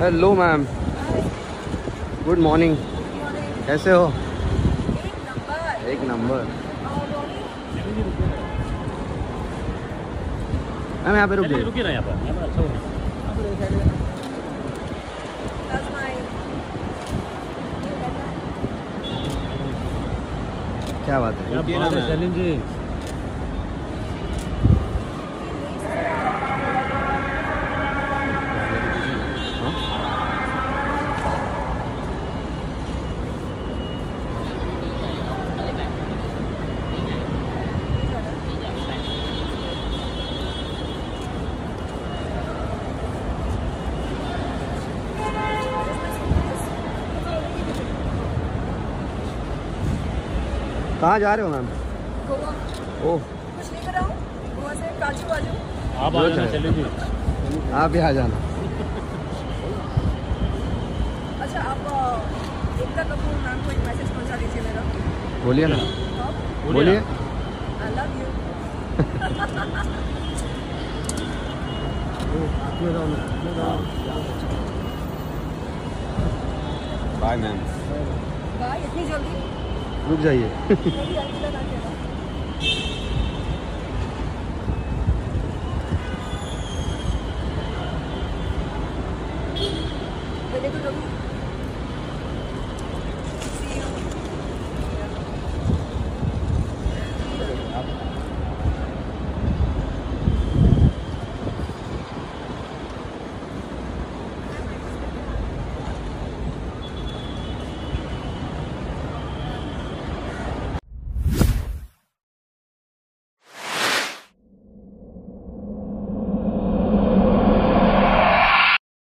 Hello ma'am good morning कैसे हो? एक नंबर. मैम यहाँ पे रुक चलिए जाइए। रुकिए ना यहाँ पर। यहाँ पर अच्छा क्या बात है? कहाँ जा रहे हो मैम? ओह कुछ नहीं कर रहा हूँ। गोवा से काजू वाजू आप आ जाना। जी। आप ही आ जाना। अच्छा आप एकता कपूर मैम को एक मैसेज पहुँचा दीजिए मेरा। बोलिए ना। तो बोलिए। I love you bye ma'am bye इतनी जल्दी? रुक जाइए।